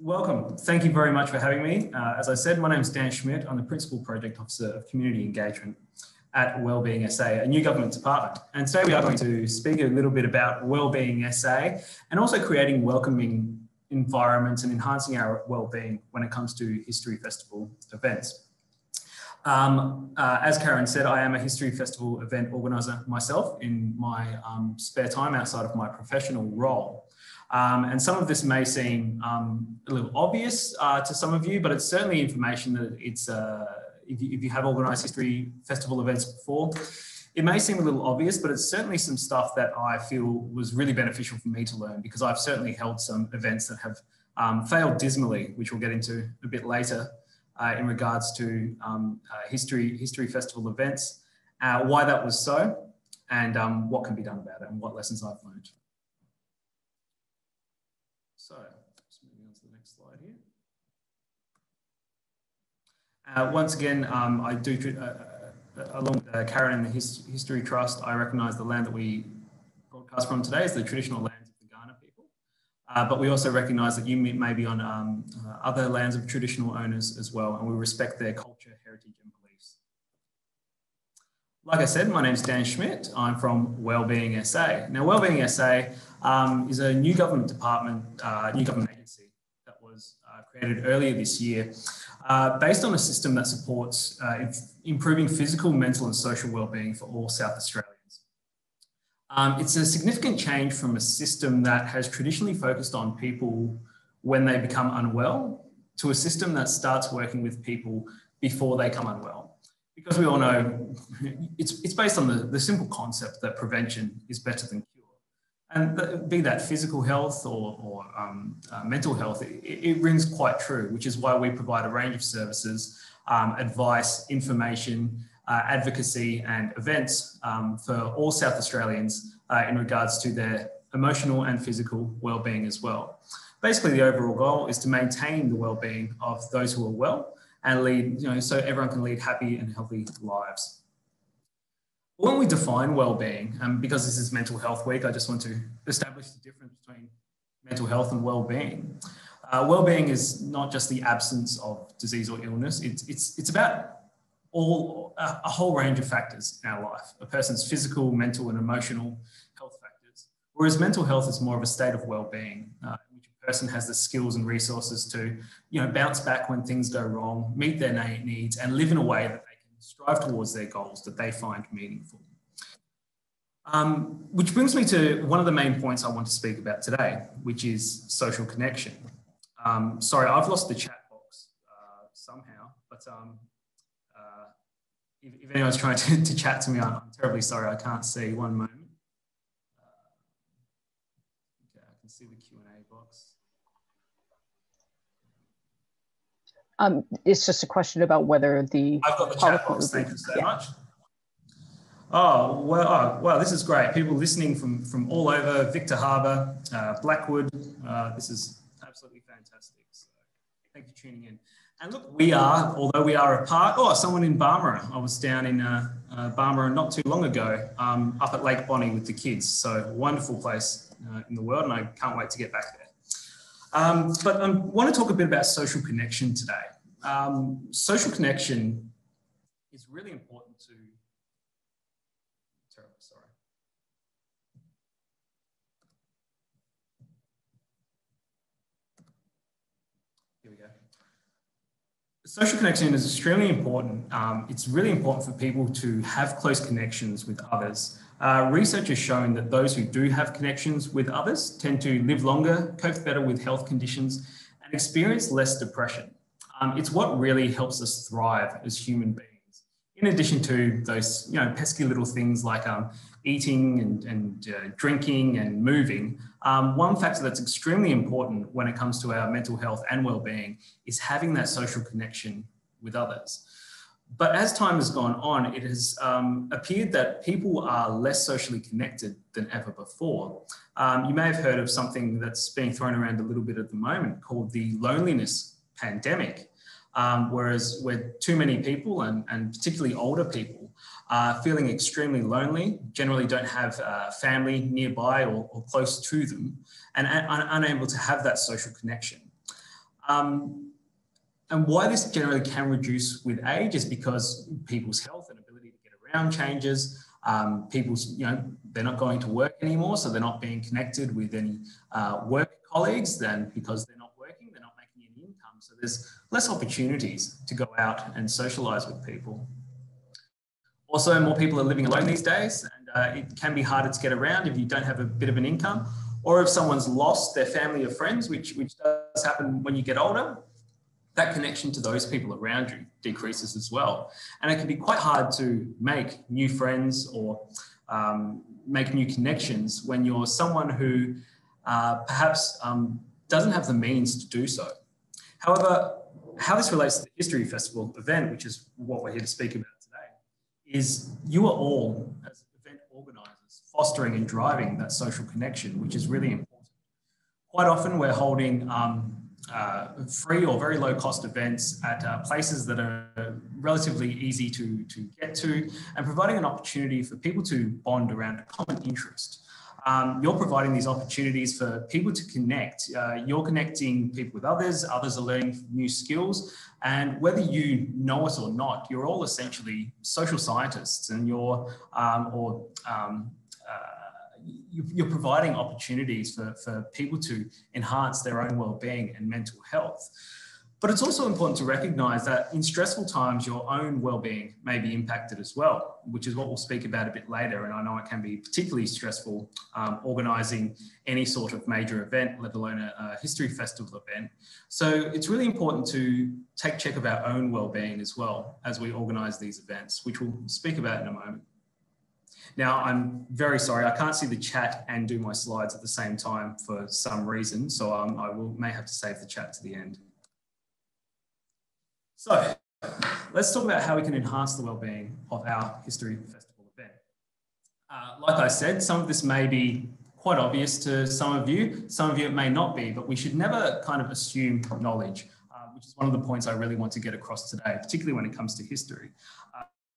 welcome. Thank you very much for having me. Uh, as I said, my name is Dan Schmidt. I'm the Principal Project Officer of Community Engagement at Wellbeing SA, a new government department. And today we are going to speak a little bit about Wellbeing SA and also creating welcoming environments and enhancing our well-being when it comes to History Festival events. Um, uh, as Karen said, I am a History Festival event organiser myself in my um, spare time outside of my professional role. Um, and some of this may seem um, a little obvious uh, to some of you, but it's certainly information that it's, uh, if, you, if you have organised history festival events before, it may seem a little obvious, but it's certainly some stuff that I feel was really beneficial for me to learn because I've certainly held some events that have um, failed dismally, which we'll get into a bit later uh, in regards to um, uh, history, history festival events, uh, why that was so, and um, what can be done about it and what lessons I've learned. So, just moving on to the next slide here. Uh, once again, um, I do, uh, uh, along with uh, Karen and the His History Trust, I recognise the land that we broadcast from today is the traditional lands of the Kaurna people. Uh, but we also recognise that you may be on um, uh, other lands of traditional owners as well, and we respect their culture, heritage, and. Like I said, my name is Dan Schmidt. I'm from Wellbeing SA. Now, Wellbeing SA um, is a new government department, uh, new government agency that was uh, created earlier this year, uh, based on a system that supports uh, improving physical, mental, and social well-being for all South Australians. Um, it's a significant change from a system that has traditionally focused on people when they become unwell to a system that starts working with people before they come unwell. Because we all know it's, it's based on the, the simple concept that prevention is better than cure and be that physical health or, or um, uh, mental health, it, it, rings quite true, which is why we provide a range of services, um, advice, information, uh, advocacy, and events um, for all South Australians uh, in regards to their emotional and physical well-being as well. Basically, the overall goal is to maintain the well-being of those who are well and lead, you know, so everyone can lead happy and healthy lives. When we define well-being, um, because this is Mental Health Week, I just want to establish the difference between mental health and well-being. Uh, well-being is not just the absence of disease or illness. It's it's it's about all a, a whole range of factors in our life. A person's physical, mental, and emotional health factors. Whereas mental health is more of a state of well-being, uh, person has the skills and resources to you know bounce back when things go wrong, meet their needs, and live in a way that they can strive towards their goals that they find meaningful. Um, which brings me to one of the main points I want to speak about today, which is social connection. Um, sorry, I've lost the chat box uh, somehow, but um, uh, if, if, anyone's trying to, to, chat to me, I'm terribly sorry, I can't see. One moment. Uh, okay, I can see the Q&A box. Um, it's just a question about whether the. I've got the chat box. Thank you so yeah. much. Oh well, oh, well, this is great. People listening from from all over Victor Harbor, uh, Blackwood. Uh, this is absolutely fantastic. So thank you for tuning in. And look, we are, although we are apart. Oh, someone in Barmera. I was down in uh, uh, Barmera not too long ago, um, up at Lake Bonney with the kids. So wonderful place uh, in the world, and I can't wait to get back there. Um, but I want to talk a bit about social connection today. Um, social connection is really important to. Terrible, sorry. Here we go. Social connection is extremely important. Um, it's really important for people to have close connections with others uh, research has shown that those who do have connections with others tend to live longer, cope better with health conditions, and experience less depression. Um, it's what really helps us thrive as human beings. In addition to those, you know, pesky little things like um, eating and, and uh, drinking and moving, um, one factor that's extremely important when it comes to our mental health and well-being is having that social connection with others. But as time has gone on, it has um, appeared that people are less socially connected than ever before. Um, you may have heard of something that's being thrown around a little bit at the moment called the loneliness pandemic, um, whereas where too many people, and, and particularly older people, are feeling extremely lonely, generally don't have uh, family nearby or, or, close to them, and, unable to have that social connection. Um, and why this generally can reduce with age is because people's health and ability to get around changes. Um, people's, you know, they're not going to work anymore, so they're not being connected with any uh, work colleagues. Then because they're not working, they're not making any income, so there's less opportunities to go out and socialise with people. Also, more people are living alone these days, and uh, it can be harder to get around if you don't have a bit of an income, or if someone's lost their family or friends, which, which does happen when you get older, that connection to those people around you decreases as well. And it can be quite hard to make new friends or um, make new connections when you're someone who uh, perhaps um, doesn't have the means to do so. However, how this relates to the History Festival event, which is what we're here to speak about today, is you are all, as event organisers, fostering and driving that social connection, which is really important. Quite often we're holding um, uh, free or very low cost events at uh, places that are relatively easy to, to get to and providing an opportunity for people to bond around a common interest um, you're providing these opportunities for people to connect. Uh, you're connecting people with others, others are learning new skills. And whether you know it or not, you're all essentially social scientists and you're, um, or um, you're providing opportunities for, for people to enhance their own well-being and mental health. But it's also important to recognize that in stressful times, your own well-being may be impacted as well, which is what we'll speak about a bit later. And I know it can be particularly stressful um, organizing any sort of major event, let alone a, a, history festival event. So it's really important to take check of our own well-being as well as we organize these events, which we'll speak about in a moment. Now, I'm very sorry, I can't see the chat and do my slides at the same time for some reason. So um, I will may have to save the chat to the end. So let's talk about how we can enhance the well-being of our History Festival event. Uh, like I said, some of this may be quite obvious to some of you, some of you it may not be, but we should never kind of assume knowledge, uh, which is one of the points I really want to get across today, particularly when it comes to history.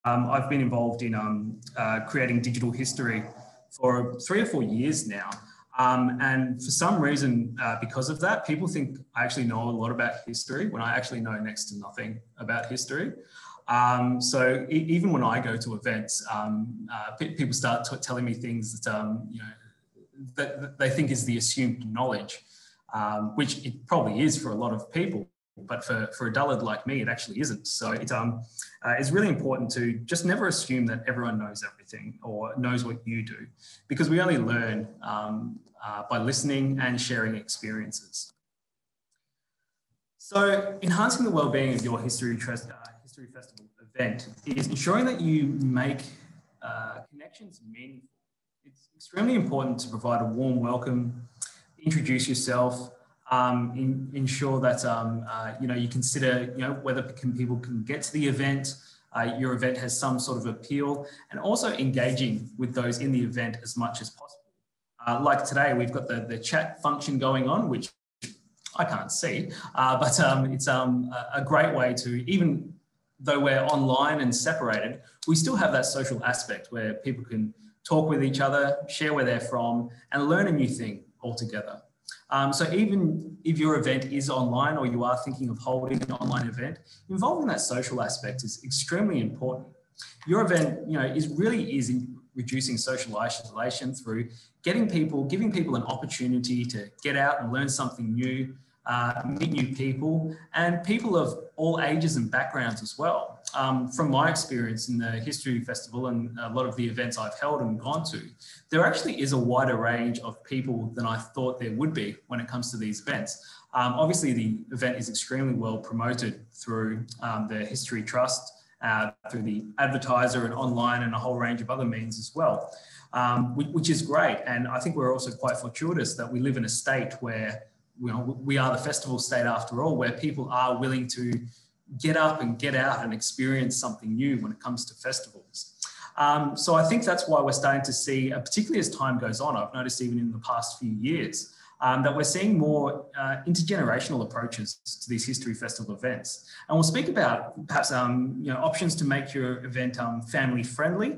Um, I've been involved in um, uh, creating digital history for three or four years now. Um, and for some reason, uh, because of that, people think I actually know a lot about history when I actually know next to nothing about history. Um, so e even when I go to events, um, uh, people start telling me things that um, you know that, that, they think is the assumed knowledge, which it probably is for a lot of people but for, for a dullard like me, it actually isn't. So it, um, uh, it's really important to just never assume that everyone knows everything or knows what you do, because we only learn um, uh, by listening and sharing experiences. So enhancing the well-being of your History, uh, History Festival event is ensuring that you make uh, connections meaningful. It's extremely important to provide a warm welcome, introduce yourself, um, in, ensure that um, uh, you know you consider you know whether can, people can get to the event. Uh, your event has some sort of appeal, and also engaging with those in the event as much as possible. Uh, like today, we've got the, the chat function going on, which I can't see, uh, but um, it's um, a great way to, even though we're online and separated, we still have that social aspect where people can talk with each other, share where they're from, and learn a new thing altogether. Um, so even if your event is online or you are thinking of holding an online event, involving that social aspect is extremely important. Your event, you know, is really is in reducing social isolation through getting people, giving people an opportunity to get out and learn something new, uh, meet new people, and people of all ages and backgrounds as well. Um, from my experience in the History Festival and a lot of the events I've held and gone to, there actually is a wider range of people than I thought there would be when it comes to these events. Um, obviously, the event is extremely well promoted through um, the History Trust, uh, through the advertiser and online and a whole range of other means as well, um, which, is great. And I think we're also quite fortuitous that we live in a state where we are the festival state after all, where people are willing to get up and get out and experience something new when it comes to festivals. Um, so I think that's why we're starting to see, uh, particularly as time goes on, I've noticed even in the past few years, um, that we're seeing more uh, intergenerational approaches to these history festival events. And we'll speak about perhaps um, you know, options to make your event um, family friendly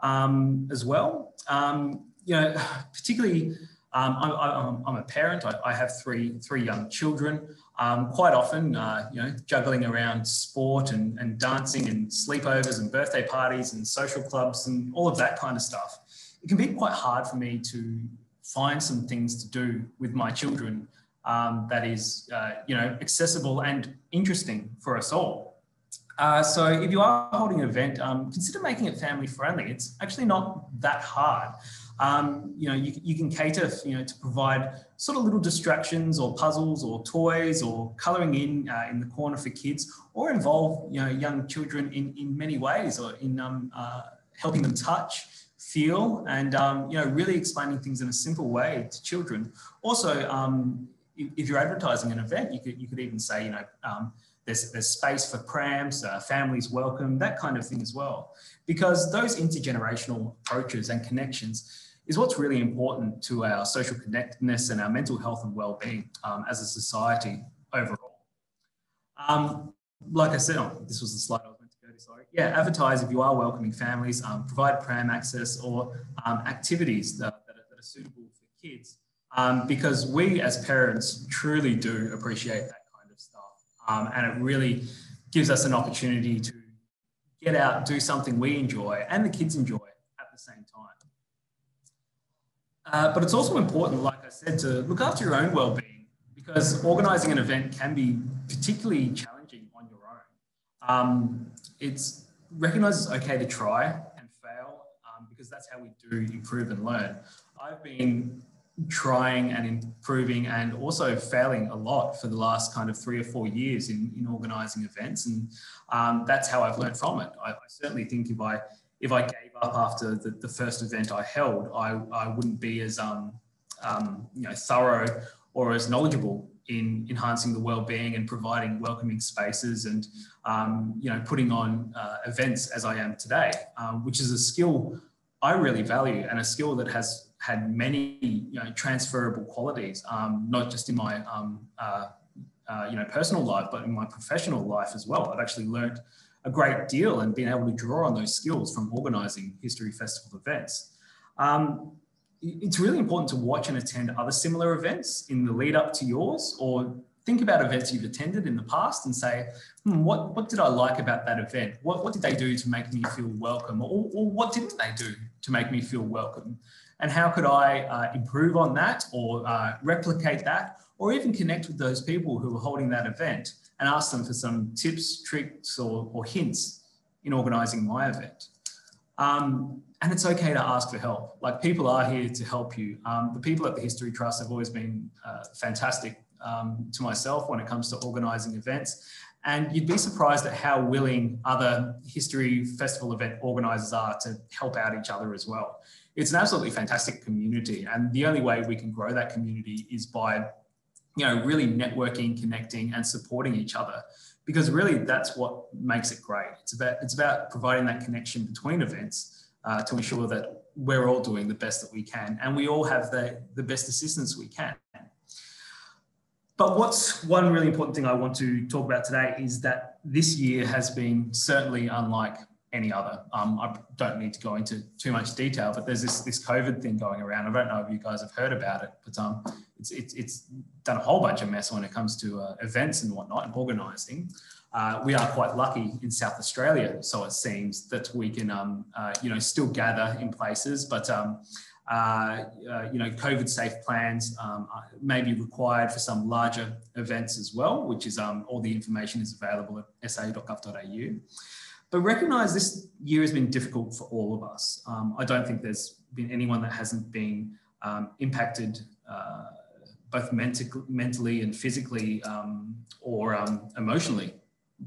um, as well. Um, you know, particularly I, am a parent. I, I, have three three young children. Um, quite often, uh, you know, juggling around sport and, and dancing and sleepovers and birthday parties and social clubs and all of that kind of stuff. It can be quite hard for me to find some things to do with my children um, that is, uh, you know, accessible and interesting for us all. Uh, so if you are holding an event, um, consider making it family friendly. It's actually not that hard. Um, you know, you, you can cater, you know, to provide sort of little distractions or puzzles or toys or colouring in uh, in the corner for kids, or involve you know young children in in many ways, or in um, uh, helping them touch, feel, and um, you know really explaining things in a simple way to children. Also, um, if, you're advertising an event, you could you could even say you know. Um, there's, there's space for prams, uh, families welcome, that kind of thing as well. Because those intergenerational approaches and connections is what's really important to our social connectedness and our mental health and well-being um, as a society overall. Um, like I said, oh, this was the slide I was meant to go to, sorry. Yeah, advertise if you are welcoming families, um, provide pram access or um, activities that, that, are, that, are, suitable for kids. Um, because we as parents truly do appreciate that kind of stuff. Um, and it really gives us an opportunity to get out, do something we enjoy and the kids enjoy at the same time. Uh, but it's also important, like I said, to look after your own well-being because organising an event can be particularly challenging on your own. Um, it's recognise it's okay to try and fail um, because that's how we do improve and learn. I've been trying and improving and also failing a lot for the last kind of three or four years in, in organising events, and um, that's how I've learned from it. I, I certainly think if I if I gave up after the, the first event I held, I, I wouldn't be as um, um, you know thorough or as knowledgeable in enhancing the well-being and providing welcoming spaces and um, you know putting on uh, events as I am today, um, which is a skill I really value and a skill that has had many you know transferable qualities, um, not just in my um, uh, uh, you know personal life, but in my professional life as well. I've actually learned a great deal and being able to draw on those skills from organising history festival events. Um, it's really important to watch and attend other similar events in the lead up to yours or think about events you've attended in the past and say, hmm, what, what did I like about that event? What, what did they do to make me feel welcome? Or, or what didn't they do to make me feel welcome? And how could I uh, improve on that or uh, replicate that or even connect with those people who are holding that event and ask them for some tips, tricks, or, or hints in organising my event. Um, and it's okay to ask for help. Like people are here to help you. Um, the people at the History Trust have always been uh, fantastic um, to myself when it comes to organising events. And you'd be surprised at how willing other history festival event organisers are to help out each other as well. It's an absolutely fantastic community. And the only way we can grow that community is by you know, really networking, connecting, and supporting each other. Because really, that's what makes it great. It's about it's about providing that connection between events uh, to ensure that we're all doing the best that we can, and we all have the the best assistance we can. But what's one really important thing I want to talk about today is that this year has been certainly unlike any other. Um, I don't need to go into too much detail, but there's this this COVID thing going around. I don't know if you guys have heard about it, but um, it's, it's, it's done a whole bunch of mess when it comes to uh, events and whatnot and organising. Uh, we are quite lucky in South Australia, so it seems that we can, um, uh, you know, still gather in places, but um, uh, uh, you know, COVID-safe plans um, may be required for some larger events as well, which is um, all the information is available at sa.gov.au. But recognise this year has been difficult for all of us. Um, I don't think there's been anyone that hasn't been um, impacted uh, both mental, mentally and physically um, or um, emotionally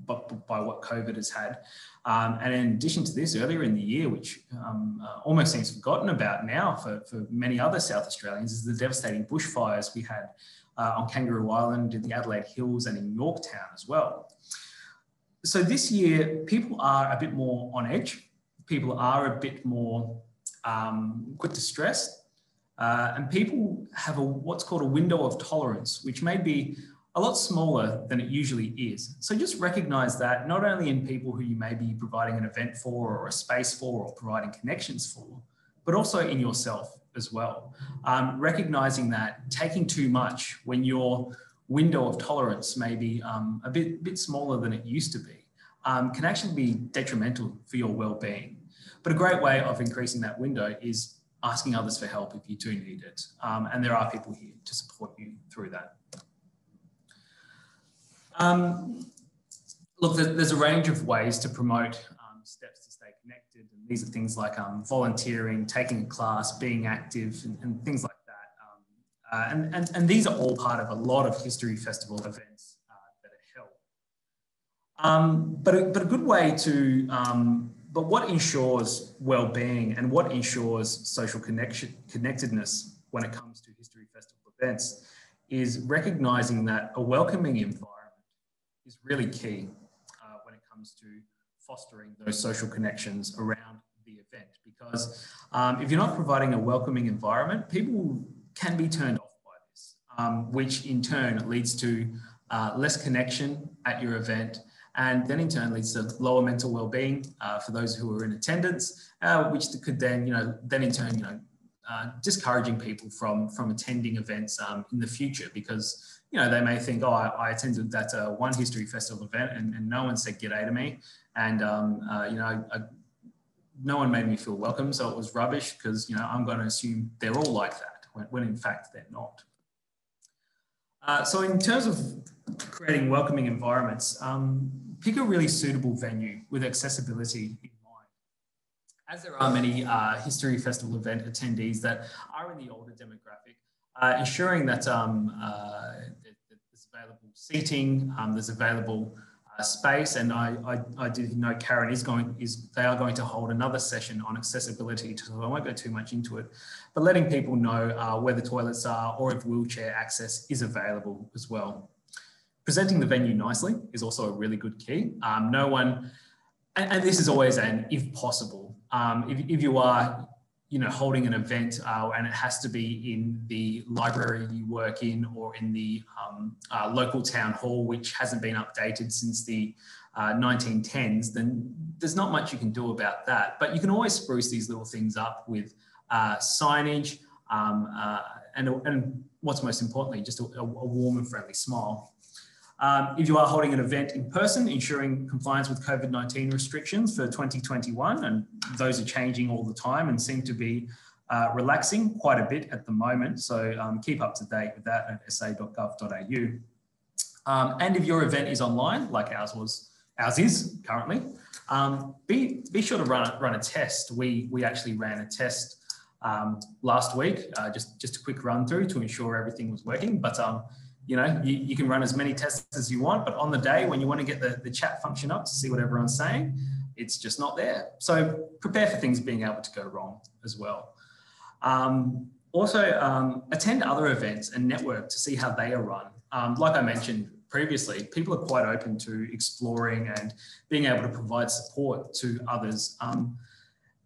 by, by, what COVID has had. Um, and in addition to this, earlier in the year, which um, uh, almost seems forgotten about now for, for many other South Australians, is the devastating bushfires we had uh, on Kangaroo Island, in the Adelaide Hills, and in Yorketown as well. So this year, people are a bit more on edge. People are a bit more um, quick to stress uh, and people have a what's called a window of tolerance, which may be a lot smaller than it usually is. So just recognize that not only in people who you may be providing an event for or a space for or providing connections for, but also in yourself. as well. Um, recognizing that taking too much when your window of tolerance may be um, a bit, bit smaller than it used to be um, can actually be detrimental for your well-being. But a great way of increasing that window is asking others for help if you do need it. Um, and there are people here to support you through that. Um, look, there's a range of ways to promote um, steps to stay connected. And these are things like um, volunteering, taking a class, being active, and, and things like uh, and, and, and these are all part of a lot of History Festival events uh, that are held. Um, but, a, but a good way to um, but what ensures well-being and what ensures social connection connectedness when it comes to history festival events is recognizing that a welcoming environment is really key uh, when it comes to fostering those social connections around the event because um, if you're not providing a welcoming environment people can be turned off by this um, which in turn leads to uh, less connection at your event and then in turn leads to lower mental well-being uh, for those who are in attendance, uh, which could then, you know, then in turn, you know, uh, discouraging people from from attending events um, in the future because you know they may think, oh, I, I attended that uh, one history festival event and, and no one said g'day to me, and um, uh, you know, I, no one made me feel welcome, so it was rubbish because you know I'm going to assume they're all like that when, when in fact they're not. Uh, so in terms of creating welcoming environments, um, pick a really suitable venue with accessibility in mind. As there are many uh, History Festival event attendees that are in the older demographic, uh, ensuring that um, uh, there's available seating, um, there's available space, and I, I, I, did know Karen is going is they are going to hold another session on accessibility, so I won't go too much into it, but letting people know uh, where the toilets are or if wheelchair access is available as well. Presenting the venue nicely is also a really good key. Um, no one, and, and, this is always an if possible. Um, if, if you are, you know, holding an event uh, and it has to be in the library you work in or in the um, uh, local town hall, which hasn't been updated since the uh, 1910s, then there's not much you can do about that. But you can always spruce these little things up with uh, signage um, uh, and, and what's most importantly, just a, a warm and friendly smile. Um, if you are holding an event in person, ensuring compliance with COVID-19 restrictions for 2021, and those are changing all the time and seem to be uh, relaxing quite a bit at the moment. So um, keep up to date with that at sa.gov.au. Um, and if your event is online, like ours was, ours is currently, um, be, be sure to run, run a test. We, we actually ran a test um, last week, uh, just, just a quick run through to ensure everything was working. But um, you know, you, you can run as many tests as you want, but on the day when you want to get the, the chat function up to see what everyone's saying, it's just not there. So prepare for things being able to go wrong as well. Um, also, um, attend other events and network to see how they are run. Um, like I mentioned previously, people are quite open to exploring and being able to provide support to others. Um,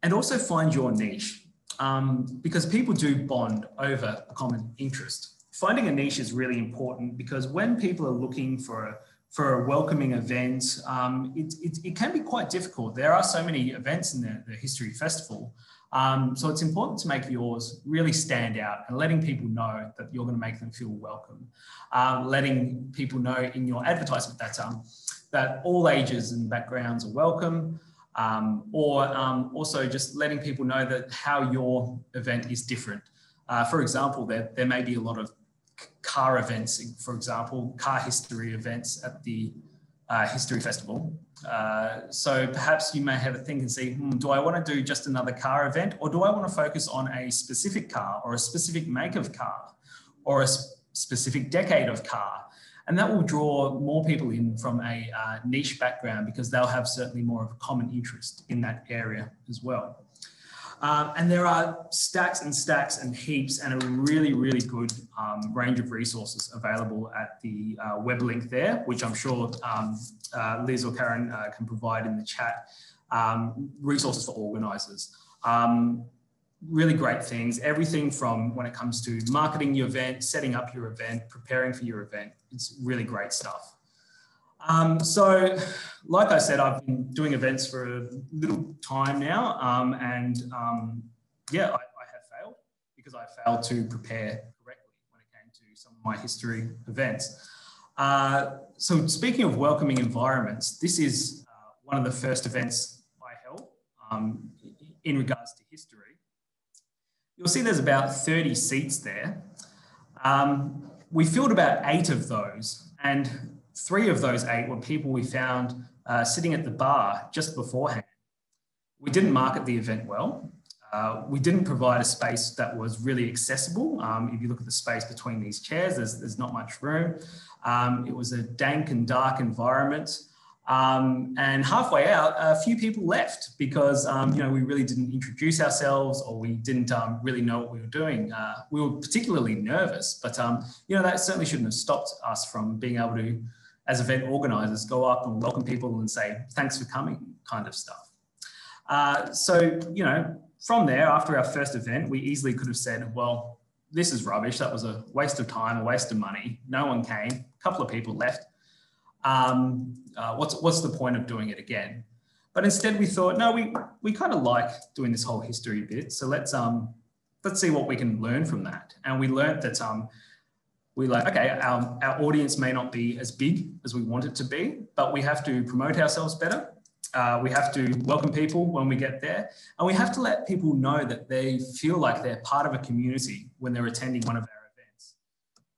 and also find your niche um, because people do bond over a common interest finding a niche is really important because when people are looking for a, for a welcoming event, um, it, it, it, can be quite difficult. There are so many events in the, the History Festival. Um, so it's important to make yours really stand out and letting people know that you're going to make them feel welcome. Um, letting people know in your advertisement that, um, that all ages and backgrounds are welcome. Um, or um, also just letting people know that how your event is different. Uh, for example, there, there may be a lot of car events, for example, car history events at the uh, History Festival. Uh, so perhaps you may have a think and see, hmm, do I want to do just another car event or do I want to focus on a specific car or a specific make of car or a specific decade of car? And that will draw more people in from a uh, niche background because they'll have certainly more of a common interest in that area as well. Um, and there are stacks and stacks and heaps and a really, really good um, range of resources available at the uh, web link there, which I'm sure um, uh, Liz or Karen uh, can provide in the chat. Um, resources for organisers. Um, really great things, everything from when it comes to marketing your event, setting up your event, preparing for your event. It's really great stuff. Um, so, like I said, I've been doing events for a little time now, um, and um, yeah, I, I, have failed because I failed to prepare correctly when it came to some of my history events. Uh, so speaking of welcoming environments, this is uh, one of the first events I held um, in regards to history. You'll see there's about 30 seats there. Um, we filled about eight of those, and three of those eight were people we found uh, sitting at the bar just beforehand. We didn't market the event well. Uh, we didn't provide a space that was really accessible. Um, if you look at the space between these chairs, there's, there's not much room. Um, it was a dank and dark environment. Um, and halfway out, a few people left because um, you know we really didn't introduce ourselves or we didn't um, really know what we were doing. Uh, we were particularly nervous, but um, you know that certainly shouldn't have stopped us from being able to, as event organisers, go up and welcome people and say thanks for coming, kind of stuff. Uh, so you know from there, after our first event, we easily could have said, well, this is rubbish. That was a waste of time, a waste of money. No one came. A couple of people left. Um, uh, what's what's the point of doing it again? But instead, we thought, no, we we kind of like doing this whole history bit. So let's um let's see what we can learn from that. And we learned that um we like okay, our our audience may not be as big as we want it to be, but we have to promote ourselves better. Uh, we have to welcome people when we get there, and we have to let people know that they feel like they're part of a community when they're attending one of our events.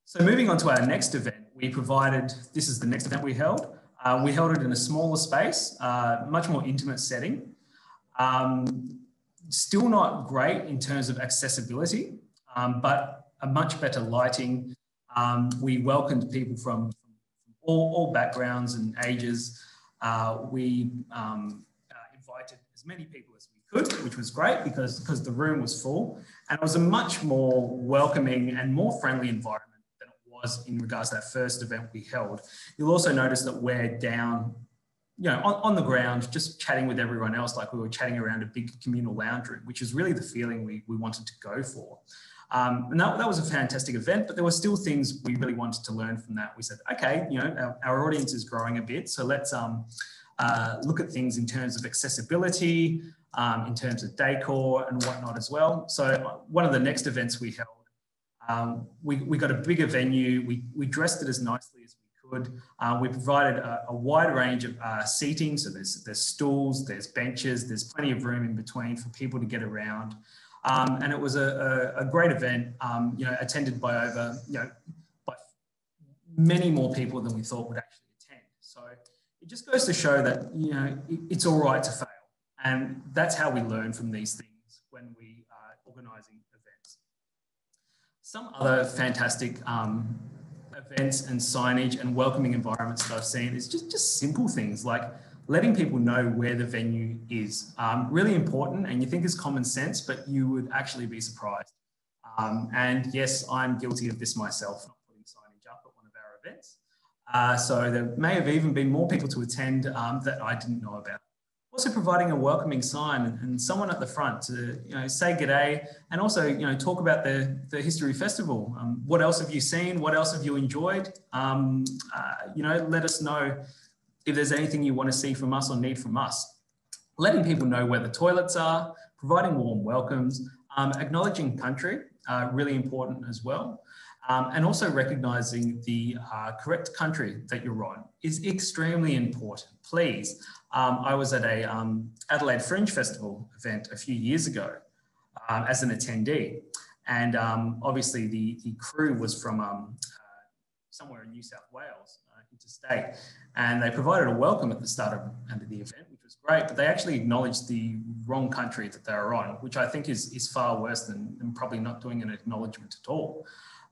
So moving on to our next event, we provided, this is the next event we held. Uh, we held it in a smaller space, uh, much more intimate setting. Um, still not great in terms of accessibility, um, but a much better lighting. Um, we welcomed people from, all, all, backgrounds and ages. Uh, we um, uh, invited as many people as we could, which was great because, because the room was full. And it was a much more welcoming and more friendly environment than it was in regards to that first event we held. You'll also notice that we're down, you know, on, on the ground, just chatting with everyone else, like we were chatting around a big communal lounge room, which is really the feeling we, we wanted to go for. Um, and that, that was a fantastic event, but there were still things we really wanted to learn from that. We said, okay, you know, our, our audience is growing a bit, so let's um, uh, look at things in terms of accessibility, um, in terms of decor and whatnot as well. So one of the next events we held um, we, we got a bigger venue. We, we dressed it as nicely as we could. Uh, we provided a, a, wide range of uh, seating. So there's, there's stools, there's benches, there's plenty of room in between for people to get around. Um, and it was a, a, a great event, um, you know, attended by over, you know, by many more people than we thought would actually attend. So it just goes to show that, you know, it, it's all right to fail. And that's how we learn from these things when we are organising events. some other fantastic um, events and signage and welcoming environments that I've seen is just, just simple things like letting people know where the venue is. Um, really important, and you think it's common sense, but you would actually be surprised. Um, and yes, I'm guilty of this myself, not putting signage up at one of our events. Uh, so there may have even been more people to attend um, that I didn't know about also providing a welcoming sign and, and, someone at the front to you know say g'day and also you know talk about the the history festival um, what else have you seen what else have you enjoyed um, uh, you know let us know if there's anything you want to see from us or need from us letting people know where the toilets are providing warm welcomes um, acknowledging country uh, really important as well um, and also recognizing the uh, correct country that you're on is extremely important. Please, um, I was at a um, Adelaide Fringe Festival event a few years ago um, as an attendee. And um, obviously the, the crew was from uh, somewhere in New South Wales, uh, interstate. And they provided a welcome at the start of the event, which was great, but they actually acknowledged the wrong country that they were on, which I think is, is far worse than, than probably not doing an acknowledgement at all.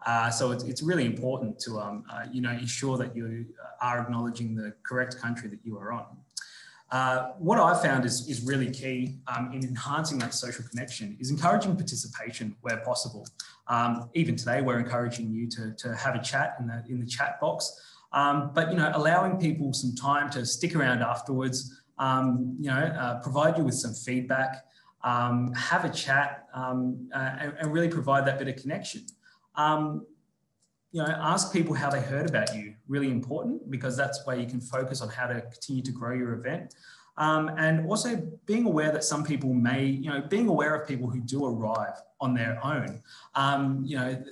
Uh, so it's, it's really important to um, uh, you know ensure that you are acknowledging the correct country that you are on. Uh, what I found is, is really key um, in enhancing that social connection is encouraging participation where possible. Um, even today, we're encouraging you to, to have a chat in the, in the chat box, um, but you know, allowing people some time to stick around afterwards, um, you know, uh, provide you with some feedback, um, have a chat, um, uh, and, and really provide that bit of connection. Um, you know, ask people how they heard about you. Really important because that's where you can focus on how to continue to grow your event. Um, and also being aware that some people may, you know, being aware of people who do arrive on their own. You know,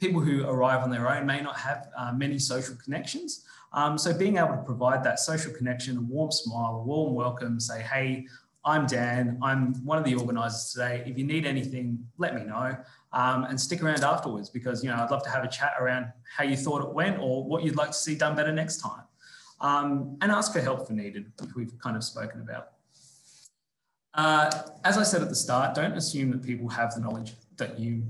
people who arrive on their own may not have uh, many social connections. Um, so being able to provide that social connection, a warm smile, a warm welcome, say, hey, I'm Dan, I'm one of the organisers today. If you need anything, let me know um, and stick around afterwards because, you know, I'd love to have a chat around how you thought it went or what you'd like to see done better next time. Um, and ask for help if needed, which we've kind of spoken about. Uh, as I said at the start, don't assume that people have the knowledge that you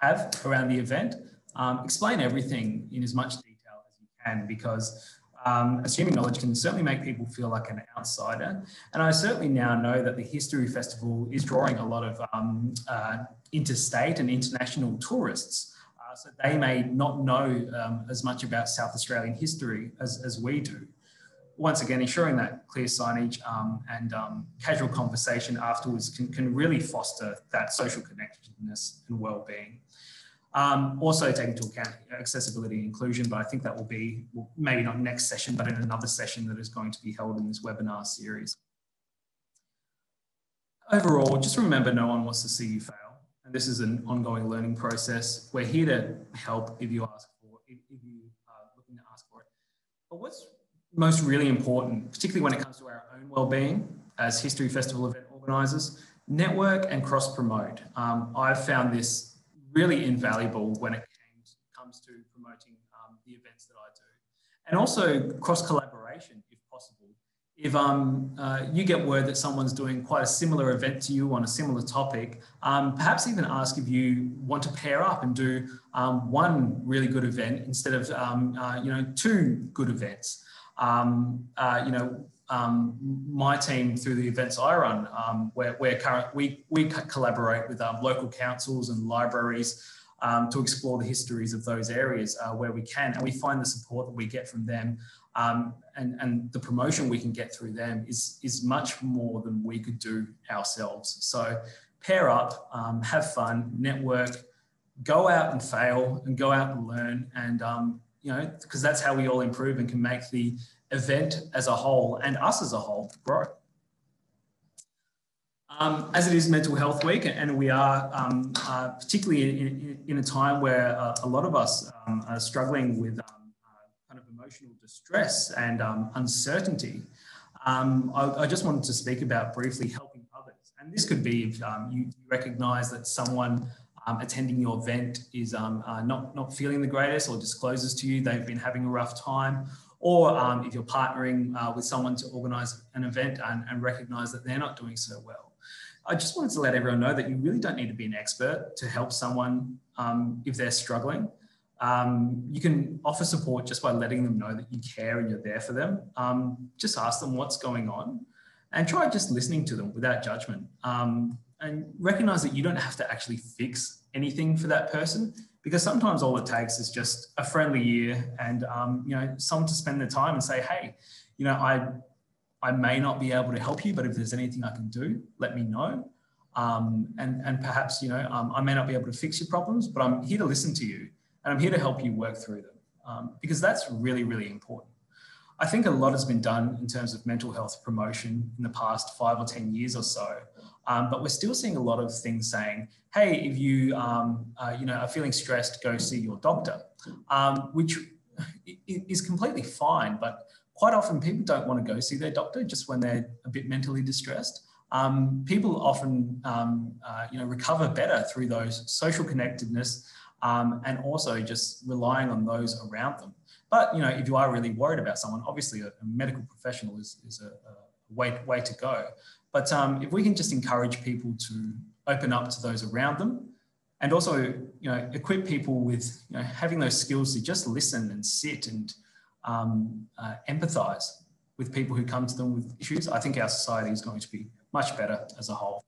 have around the event. Um, explain everything in as much detail as you can because um, assuming knowledge can certainly make people feel like an outsider. And I certainly now know that the History Festival is drawing a lot of um, uh, interstate and international tourists. Uh, so they may not know um, as much about South Australian history as, as we do. Once again, ensuring that clear signage um, and um, casual conversation afterwards can, can really foster that social connectedness and well-being. Um, also take into account accessibility and inclusion, but I think that will be well, maybe not next session, but in another session that is going to be held in this webinar series. Overall, just remember no one wants to see you fail. And this is an ongoing learning process. We're here to help if you ask for if, if you are looking to ask for it. But what's most really important, particularly when it comes to our own well-being as History Festival event organisers, network and cross-promote. Um, I've found this really invaluable when it comes to promoting um, the events that I do. And also cross collaboration, if possible. If um, uh, you get word that someone's doing quite a similar event to you on a similar topic, um, perhaps even ask if you want to pair up and do um, one really good event instead of um, uh, you know two good events. Um, uh, you know, um, my team through the events I run, um, where, where current, we, we collaborate with um, local councils and libraries um, to explore the histories of those areas uh, where we can. And we find the support that we get from them um, and, and the promotion we can get through them is, is much more than we could do ourselves. So pair up, have fun, network, go out and fail and go out and learn and you know, because that's how we all improve and can make the event as a whole and us as a whole grow. Um, as it is Mental Health Week, and we are um, uh, particularly in, in, a time where uh, a lot of us um, are struggling with um, uh, kind of emotional distress and um, uncertainty, um, I, I, just wanted to speak about briefly helping others. And this could be if you recognize that someone attending your event is uh, not, not feeling the greatest or discloses to you they've been having a rough time, or um, if you're partnering uh, with someone to organise an event and, and recognise that they're not doing so well. I just wanted to let everyone know that you really don't need to be an expert to help someone um, if they're struggling. Um, you can offer support just by letting them know that you care and you're there for them. Um, just ask them what's going on and try just listening to them without judgment. Um, and recognize that you don't have to actually fix anything for that person because sometimes all it takes is just a friendly ear and um, you know someone to spend the time and say hey you know i i may not be able to help you but if there's anything i can do let me know. Um, and and perhaps you know um, i may not be able to fix your problems but i'm here to listen to you and i'm here to help you work through them um, because that's really really important. I think a lot has been done in terms of mental health promotion in the past five or ten years or so um, but we're still seeing a lot of things saying, hey, if you, um, uh, you know, are feeling stressed, go see your doctor, um, which is completely fine. But quite often people don't want to go see their doctor just when they're a bit mentally distressed. Um, people often, um, uh, you know, recover better through those social connectedness um, and also just relying on those around them. But, you know, if you are really worried about someone, obviously a, a medical professional is, is a, a way, way to go. But um, if we can just encourage people to open up to those around them and also you know, equip people with you know, having those skills to just listen and sit and um, uh, empathize with people who come to them with issues, I think our society is going to be much better as a whole.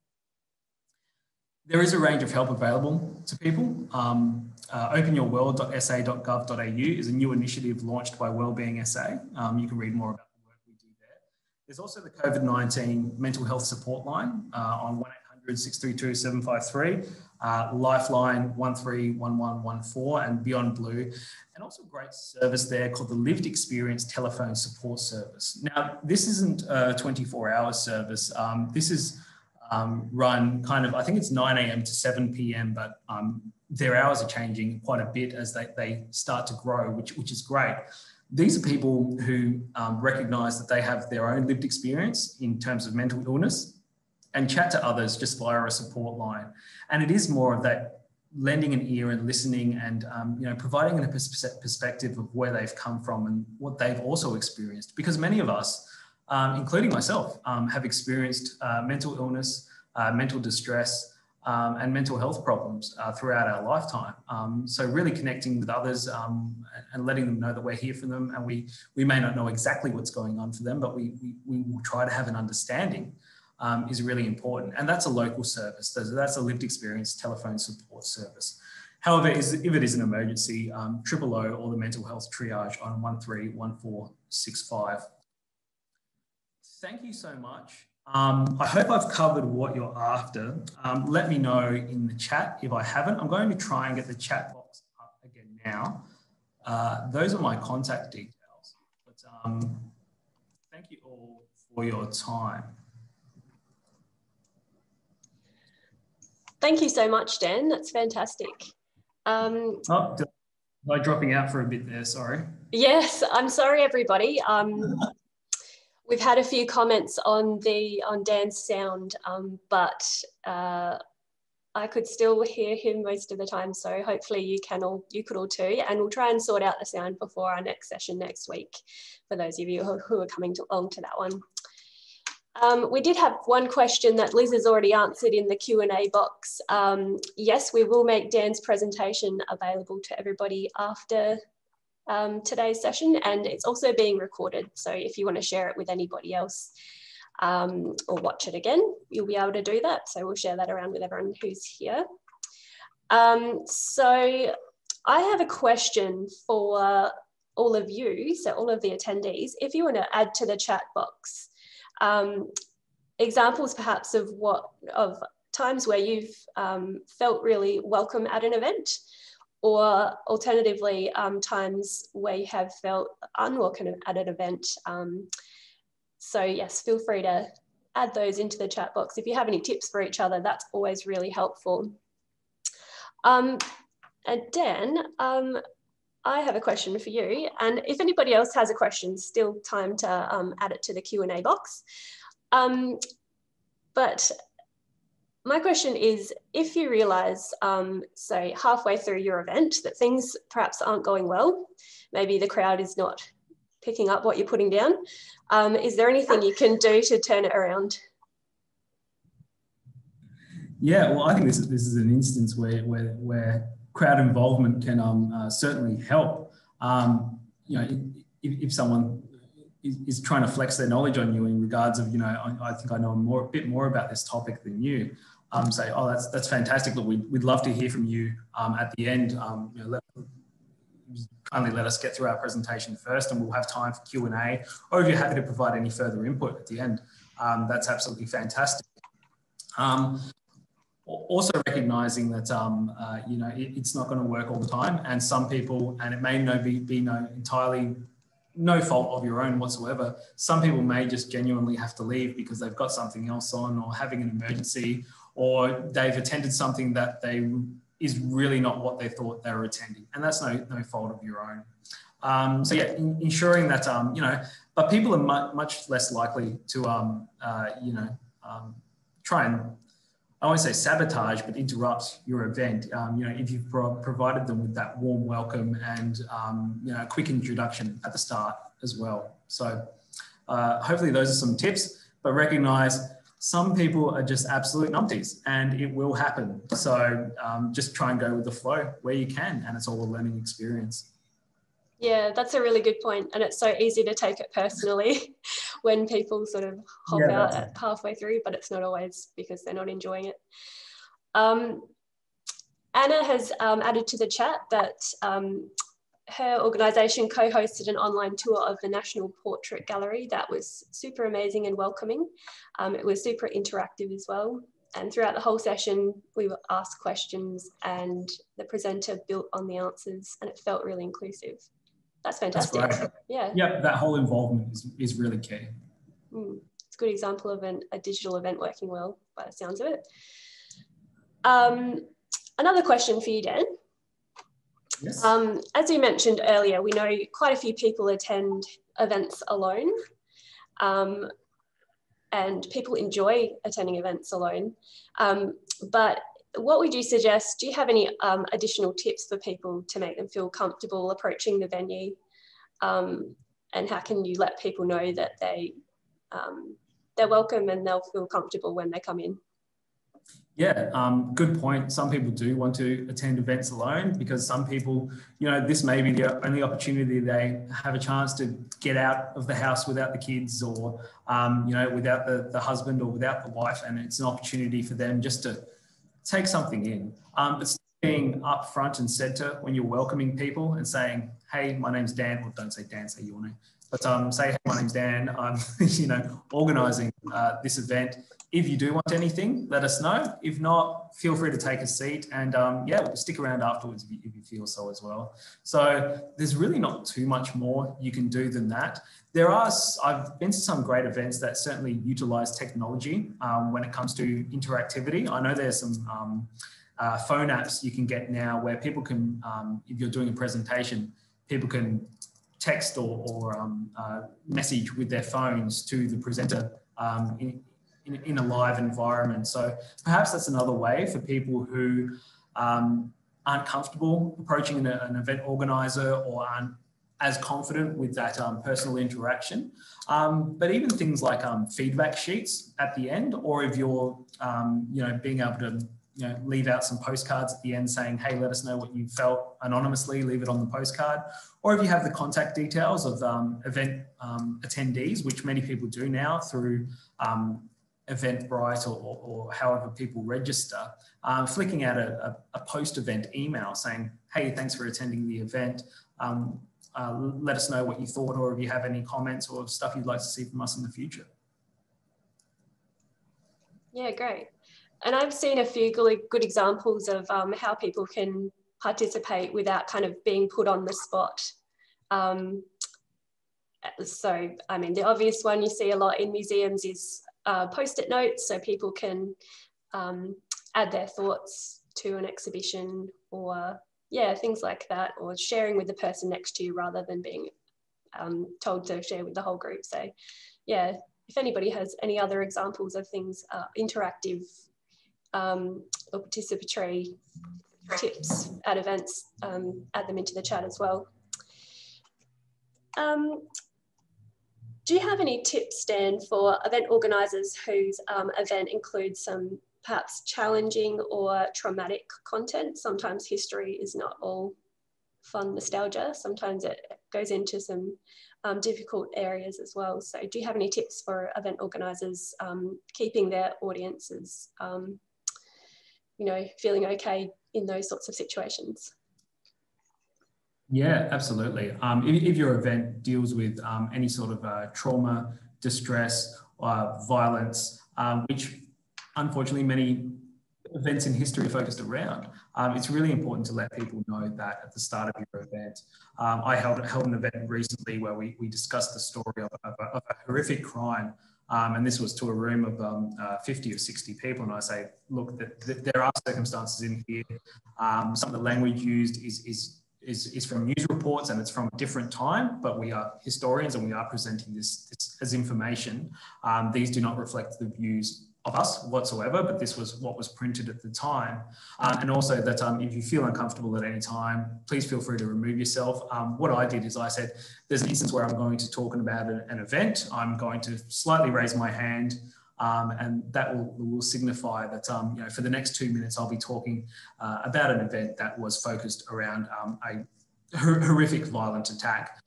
There is a range of help available to people. Um, uh, openyourworld.sa.gov.au is a new initiative launched by Wellbeing SA. Um, you can read more about there's also the COVID 19 mental health support line uh, on 1 800 632 753, uh, Lifeline 131114, and Beyond Blue. And also a great service there called the Lived Experience Telephone Support Service. Now, this isn't a 24 hour service. Um, this is um, run kind of, I think it's 9 a.m. to 7 p.m., but um, their hours are changing quite a bit as they, they start to grow, which, which is great. These are people who um, recognize that they have their own lived experience in terms of mental illness and chat to others just via a support line. And it is more of that lending an ear and listening and um, you know providing a perspective of where they've come from and what they've also experienced because many of us um, including myself um, have experienced uh, mental illness uh, mental distress um, and mental health problems uh, throughout our lifetime um, so really connecting with others um, and letting them know that we're here for them and we we may not know exactly what's going on for them but we, we, we will try to have an understanding um, is really important. And that's a local service. That's a lived experience telephone support service. However, if it is an emergency, um, triple O or the mental health triage on 131465. Thank you so much. Um, I hope I've covered what you're after. Um, let me know in the chat if I haven't. I'm going to try and get the chat box up again now. Uh, those are my contact details. But um, thank you all for your time. Thank you so much, Dan. That's fantastic. Um, oh, I dropping out for a bit there? Sorry. Yes, I'm sorry, everybody. Um, we've had a few comments on the on Dan's sound, um, but uh, I could still hear him most of the time. So hopefully you can all you could all too, and we'll try and sort out the sound before our next session next week. For those of you who, are coming to, along to that one. Um, we did have one question that Liz has already answered in the Q&A box. Um, yes, we will make Dan's presentation available to everybody after um, today's session and it's also being recorded. So if you want to share it with anybody else um, or watch it again, you'll be able to do that. So we'll share that around with everyone who's here. Um, so I have a question for all of you, so all of the attendees, if you want to add to the chat box um, examples perhaps of what of times where you've um, felt really welcome at an event or alternatively um, times where you have felt unwelcome at an event um, so yes feel free to add those into the chat box if you have any tips for each other that's always really helpful um, and Dan, um, I have a question for you. And if anybody else has a question, still time to um, add it to the Q&A box. Um, but my question is, if you realize, um, say halfway through your event that things perhaps aren't going well, maybe the crowd is not picking up what you're putting down, um, is there anything you can do to turn it around? Yeah, well, I think this is, this is an instance where, where, where crowd involvement can um, uh, certainly help. Um, you know, if, if someone is, trying to flex their knowledge on you in regards of, you know, I, I think I know more, a bit more about this topic than you, um, say, oh, that's that's fantastic. Look, we'd, we'd love to hear from you um, at the end. Um, you know, let, kindly let us get through our presentation first and we'll have time for Q&A or if you're happy to provide any further input at the end, um, that's absolutely fantastic. Um, also recognizing that um, uh, you know it, it's not going to work all the time and some people and it may no be, be no entirely no fault of your own whatsoever. Some people may just genuinely have to leave because they've got something else on or having an emergency or they've attended something that they is really not what they thought they were attending. And that's no no fault of your own. Um, so yeah in, ensuring that um, you know but people are mu- much less likely to um, uh, you know um, try and I won't say sabotage, but interrupt your event. Um, you know, if you've pro provided them with that warm welcome and um, you know a quick introduction at the start as well. So uh, hopefully those are some tips. But recognize some people are just absolute numpties, and it will happen. So um, just try and go with the flow where you can, and it's all a learning experience. Yeah, that's a really good point, and it's so easy to take it personally when people sort of hop yeah, out halfway through, but it's not always because they're not enjoying it. Um, Anna has um, added to the chat that um, her organisation co-hosted an online tour of the National Portrait Gallery that was super amazing and welcoming. Um, it was super interactive as well. and throughout the whole session, we were asked questions and the presenter built on the answers and it felt really inclusive. That's fantastic. That's yeah. Yeah, that whole involvement is, is really key. Mm, it's a good example of an, a digital event working well by the sounds of it. Um, another question for you, Dan. Yes. Um, as you mentioned earlier, we know quite a few people attend events alone. Um, and people enjoy attending events alone. Um, but what would you suggest? Do you have any um, additional tips for people to make them feel comfortable approaching the venue? Um, and how can you let people know that they um, they're welcome and they'll feel comfortable when they come in? Yeah, um, good point. Some people do want to attend events alone because some people, you know, this may be the only opportunity they have a chance to get out of the house without the kids or, um, you know, without the, the husband or without the wife. And it's an opportunity for them just to take something in. Um, but being up front and center when you're welcoming people and saying, hey, my name's Dan, or don't say Dan, say your name. But um, say, hey, my name's Dan. I'm, you know, organising uh, this event if you do want anything, let us know. If not, feel free to take a seat and um, yeah, we'll stick around afterwards if you, if you, feel so as well. So there's really not too much more you can do than that. There are, I've been to some great events that certainly utilize technology um, when it comes to interactivity. I know there's some um, uh, phone apps you can get now where people can, um, if you're doing a presentation, people can text or, or um, uh, message with their phones to the presenter um, in, in, in a live environment. So perhaps that's another way for people who um, aren't comfortable approaching an, an, event organizer or aren't as confident with that um, personal interaction. Um, but even things like um, feedback sheets at the end, or if you're, you know, being able to, you know, leave out some postcards at the end saying, hey, let us know what you felt anonymously, leave it on the postcard. Or if you have the contact details of um, event attendees, which many people do now through um, Eventbrite or, or, however people register, um, flicking out a, a, a post-event email saying, hey, thanks for attending the event. Um, uh, let us know what you thought or if you have any comments or stuff you'd like to see from us in the future. Yeah, great. And I've seen a few good, examples of um, how people can participate without kind of being put on the spot. Um, so, I mean, the obvious one you see a lot in museums is uh, post-it notes so people can um, add their thoughts to an exhibition or yeah, things like that, or sharing with the person next to you rather than being um, told to share with the whole group. So yeah, if anybody has any other examples of things, uh, interactive um, or participatory tips at events, um, add them into the chat as well. Um, do you have any tips, Dan, for event organisers whose um, event includes some perhaps challenging or traumatic content? Sometimes history is not all fun nostalgia. Sometimes it goes into some um, difficult areas as well. So do you have any tips for event organisers um, keeping their audiences, um, you know, feeling okay in those sorts of situations? Yeah, absolutely. Um, if, if, your event deals with um, any sort of uh, trauma, distress, uh, violence, um, which unfortunately many events in history focused around, um, it's really important to let people know that at the start of your event. Um, I held, held an event recently where we, we discussed the story of, of, a, of a, horrific crime um, and this was to a room of um, uh, 50 or 60 people. And I say, look, the, there are circumstances in here. Um, some of the language used is, is is, is from news reports and it's from a different time, but we are historians and we are presenting this, this as information. Um, these do not reflect the views of us whatsoever, but this was what was printed at the time. Um, and also that um, if you feel uncomfortable at any time, please feel free to remove yourself. Um, what I did is I said, there's an instance where I'm going to talk about an, an event. I'm going to slightly raise my hand. Um, and that will, will signify that um, you know, for the next two minutes, I'll be talking uh, about an event that was focused around um, a horrific violent attack.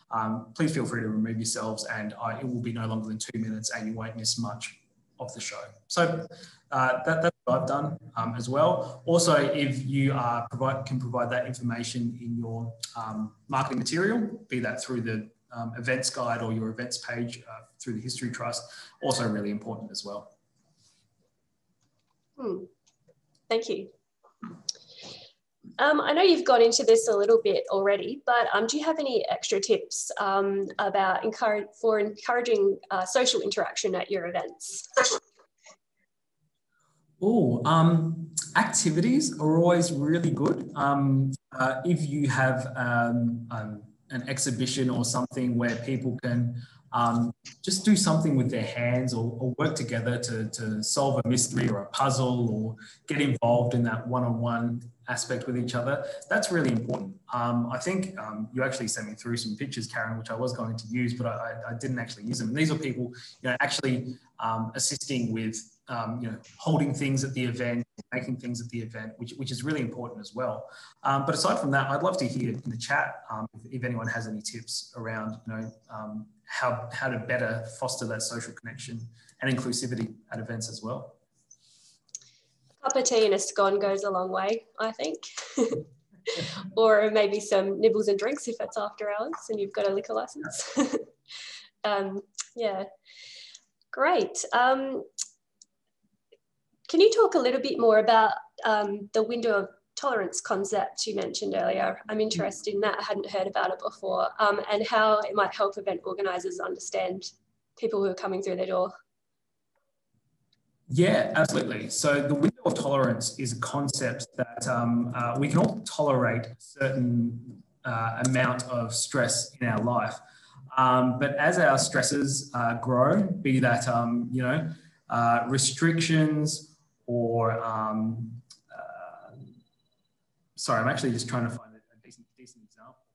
Please feel free to remove yourselves and I, it will be no longer than two minutes and you won't miss much of the show. So uh, that, that's what I've done um, as well. Also, if you provide, can provide that information in your um, marketing material, be that through the um, events guide or your events page uh, through the History Trust, also really important as well. Hmm. Thank you. Um, I know you've got into this a little bit already, but um, do you have any extra tips um, about encourage, for encouraging uh, social interaction at your events? Oh, activities are always really good. Um, uh, if you have um, an exhibition or something where people can just do something with their hands or, or, work together to, to solve a mystery or a puzzle or get involved in that one-on-one aspect with each other. That's really important. Um, I think um, you actually sent me through some pictures, Karen, which I was going to use, but I, I didn't actually use them. And these are people, you know, actually um, assisting with, um, you know, holding things at the event, making things at the event, which, which is really important as well. Um, but aside from that, I'd love to hear in the chat um, if, if, anyone has any tips around, you know, how, how to better foster that social connection and inclusivity at events as well. A cup of tea and a scone goes a long way, I think. or maybe some nibbles and drinks if it's after hours and you've got a liquor license. um, yeah, great. Um, can you talk a little bit more about um, the window of tolerance concept you mentioned earlier. I'm interested in that. I hadn't heard about it before um, and how it might help event organisers understand people who are coming through their door. Yeah, absolutely. So the window of tolerance is a concept that um, uh, we can all tolerate a certain uh, amount of stress in our life. Um, but as our stresses uh, grow, be that, um, you know, uh, restrictions or um, sorry, I'm actually just trying to find a, decent, decent example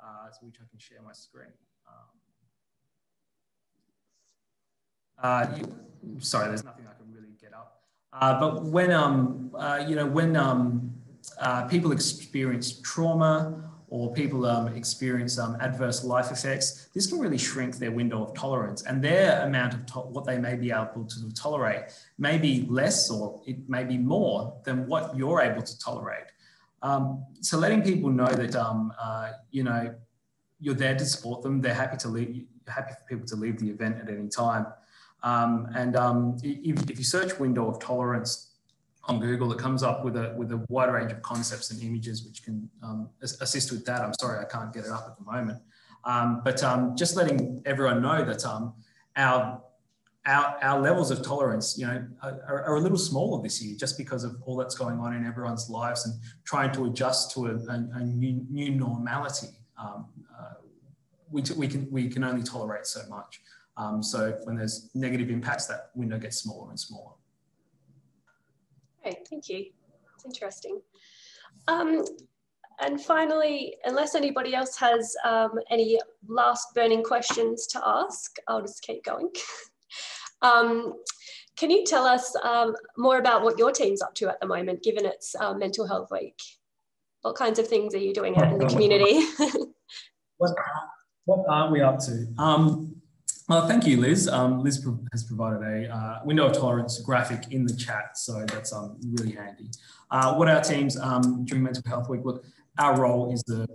uh, so which I can share my screen. Um, uh, you, sorry, there's nothing I can really get up. Uh, but when, um, uh, you know, when um, uh, people experience trauma or people um, experience um, adverse life effects, this can really shrink their window of tolerance and their amount of what they may be able to tolerate may be less or it may be more than what you're able to tolerate. Um, so letting people know that um, uh, you know you're there to support them. They're happy to leave. Happy for people to leave the event at any time. Um, and um, if, if, you search window of tolerance on Google, it comes up with a with a wide range of concepts and images which can um, assist with that. I'm sorry I can't get it up at the moment. Um, but just letting everyone know that our our, our levels of tolerance, you know, are, are, a little smaller this year just because of all that's going on in everyone's lives and trying to adjust to a, a, a new, new normality. Um, uh, we, we, can, we can only tolerate so much. Um, so when there's negative impacts, that window gets smaller and smaller. Great, thank you. It's interesting. Um, and finally, unless anybody else has um, any last burning questions to ask, I'll just keep going. Um, can you tell us um, more about what your team's up to at the moment, given it's uh, Mental Health Week? What kinds of things are you doing out in the community? what, what are we up to? Well, thank you, Liz. Um, Liz has provided a uh, window of tolerance graphic in the chat, so that's um, really handy. Uh, what our teams um, during Mental Health Week, look, our role is the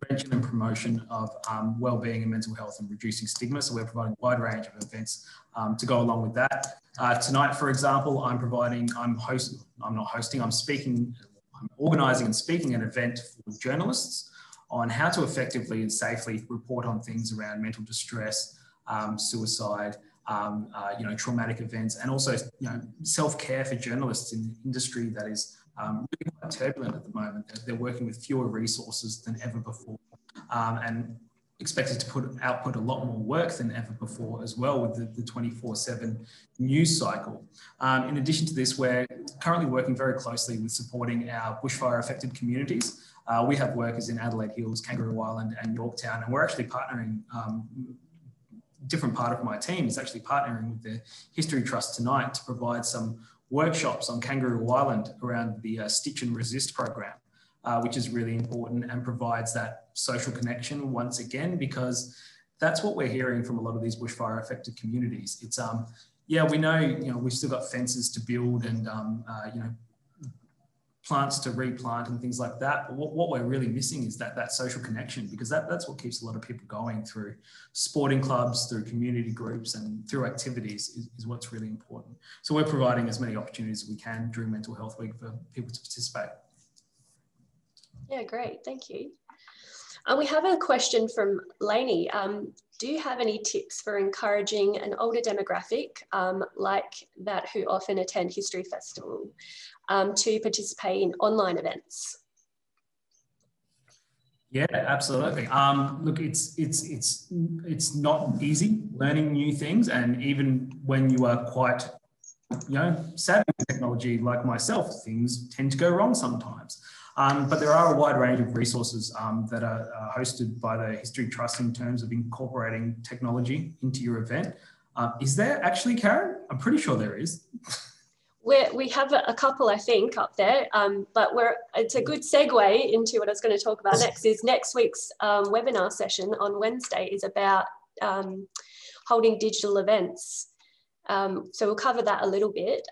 prevention and promotion of um, well-being and mental health and reducing stigma. So we're providing a wide range of events um, to go along with that. Uh, tonight, for example, I'm providing, I'm hosting, I'm not hosting, I'm speaking, I'm organising and speaking an event for journalists on how to effectively and safely report on things around mental distress, um, suicide, um, uh, you know, traumatic events, and also, you know, self-care for journalists in the industry that is um, really quite turbulent at the moment. They're, working with fewer resources than ever before um, and expected to put output a lot more work than ever before as well with the 24-7 news cycle. Um, in addition to this, we're currently working very closely with supporting our bushfire affected communities. Uh, we have workers in Adelaide Hills, Kangaroo Island and Yorketown, and we're actually partnering um, different part of my team is actually partnering with the History Trust tonight to provide some workshops on Kangaroo Island around the uh, Stitch and Resist program, uh, which is really important and provides that social connection once again, because that's what we're hearing from a lot of these bushfire affected communities. It's, um, yeah, we know, you know, we've still got fences to build and, um, uh, you know, plants to replant and things like that. But what, what we're really missing is that that social connection because that, that's what keeps a lot of people going through sporting clubs, through community groups and through activities is, is what's really important. So we're providing as many opportunities as we can during Mental Health Week for people to participate. Yeah, great. Thank you. Uh, we have a question from Lainey. Um, do you have any tips for encouraging an older demographic um, like that who often attend History Festival um, to participate in online events? Yeah, absolutely. Um, look, it's it's it's it's not easy learning new things, and even when you are quite, you know, savvy technology like myself, things tend to go wrong sometimes. Um, but there are a wide range of resources um, that are uh, hosted by the History Trust in terms of incorporating technology into your event. Uh, is there actually, Karen? I'm pretty sure there is. We're, we have a couple, I think, up there, um, but it's a good segue into what I was going to talk about next. Is next week's um, webinar session on Wednesday is about um, holding digital events. Um, so we'll cover that a little bit.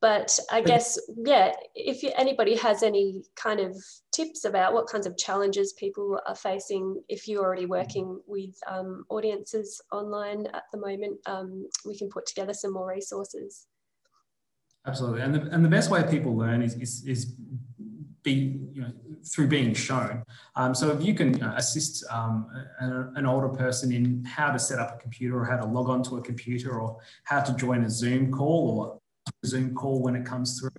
But I guess, yeah, if you, anybody has any kind of tips about what kinds of challenges people are facing, if you're already working with um, audiences online at the moment, um, we can put together some more resources. Absolutely. And the, and the best way people learn is, is, is be, you know, through being shown. Um, so if you can assist um, an, an, older person in how to set up a computer or how to log on to a computer or how to join a Zoom call or Zoom call when it comes through.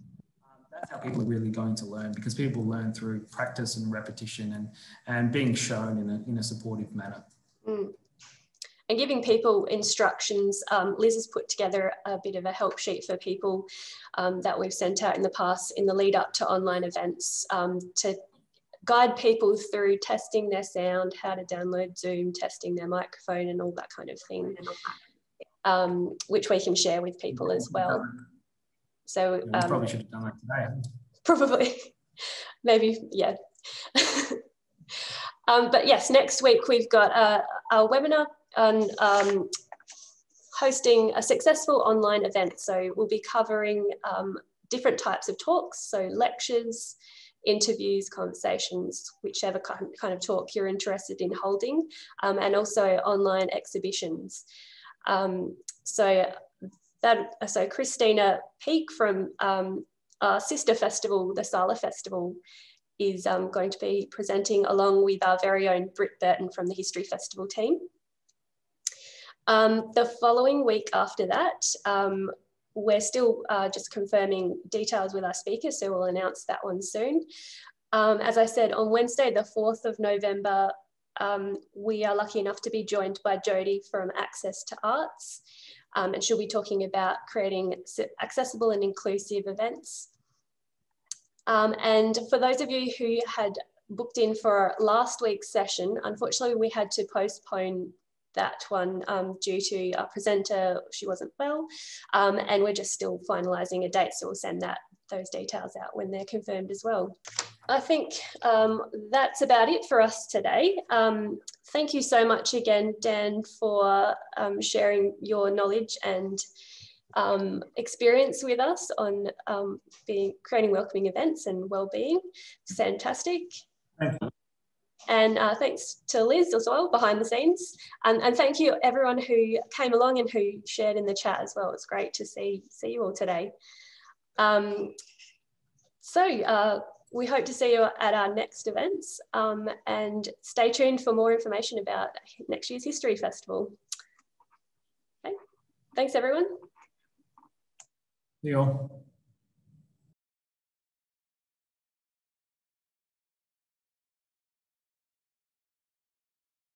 Um, that's how people are really going to learn because people learn through practice and repetition and, and being shown in a, in a supportive manner. Mm. And giving people instructions, um, Liz has put together a bit of a help sheet for people um, that we've sent out in the past in the lead up to online events um, to guide people through testing their sound, how to download Zoom, testing their microphone and all that kind of thing, um, which we can share with people as well. So yeah, um, probably should have done that today. Probably, maybe, yeah. um, but yes, next week we've got a, a webinar on um, hosting a successful online event. So we'll be covering um, different types of talks, so lectures, interviews, conversations, whichever kind of talk you're interested in holding, um, and also online exhibitions. Um, so that so Christina Peak from um, our sister festival, the Sala Festival, is um, going to be presenting along with our very own Britt Burton from the History Festival team. Um, the following week after that, um, we're still uh, just confirming details with our speakers, so we'll announce that one soon. Um, as I said, on Wednesday, the 4th of November, um, we are lucky enough to be joined by Jody from Access to Arts um, and she'll be talking about creating accessible and inclusive events. Um, and for those of you who had booked in for last week's session, unfortunately we had to postpone that one um, due to our presenter, she wasn't well, um, and we're just still finalising a date, so we'll send that those details out when they're confirmed as well. I think um, that's about it for us today. Um, thank you so much again, Dan, for um, sharing your knowledge and um, experience with us on um, being creating welcoming events and well-being. Fantastic. Thank you. And uh, thanks to Liz as well behind the scenes. Um, and thank you everyone who came along and who shared in the chat as well. It's great to see, see you all today. Um, so uh, we hope to see you at our next events um, and stay tuned for more information about next year's History Festival. Okay. Thanks everyone. All.